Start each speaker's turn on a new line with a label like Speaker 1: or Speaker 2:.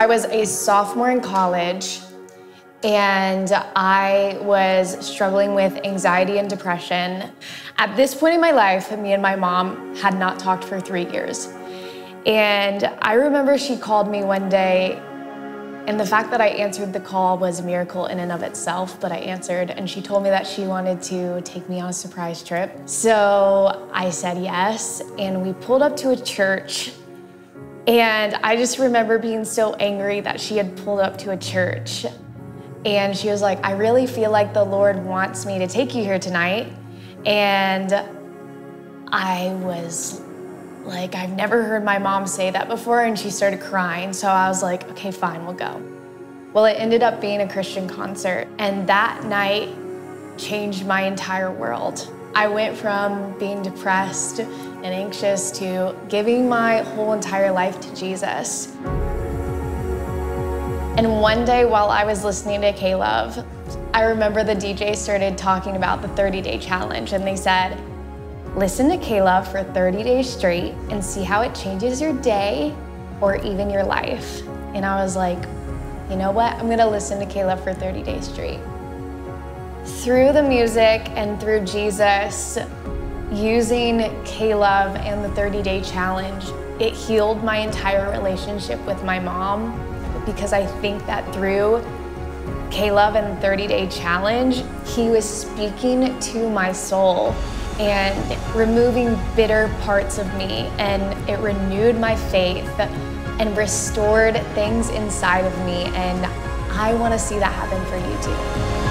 Speaker 1: I was a sophomore in college and I was struggling with anxiety and depression. At this point in my life, me and my mom had not talked for three years. And I remember she called me one day, and the fact that I answered the call was a miracle in and of itself, but I answered, and she told me that she wanted to take me on a surprise trip. So I said yes, and we pulled up to a church. And I just remember being so angry that she had pulled up to a church and she was like, I really feel like the Lord wants me to take you here tonight. And I was like, I've never heard my mom say that before. And she started crying. So I was like, okay, fine, we'll go. Well, it ended up being a Christian concert. And that night changed my entire world. I went from being depressed and anxious to giving my whole entire life to Jesus. And one day while I was listening to K-Love, I remember the DJ started talking about the 30 day challenge and they said, listen to K-Love for 30 days straight and see how it changes your day or even your life. And I was like, you know what? I'm gonna listen to K-Love for 30 days straight. Through the music and through Jesus, using K-Love and the 30 day challenge, it healed my entire relationship with my mom because I think that through K-Love and 30 Day Challenge, he was speaking to my soul and removing bitter parts of me and it renewed my faith and restored things inside of me and I want to see that happen for you too.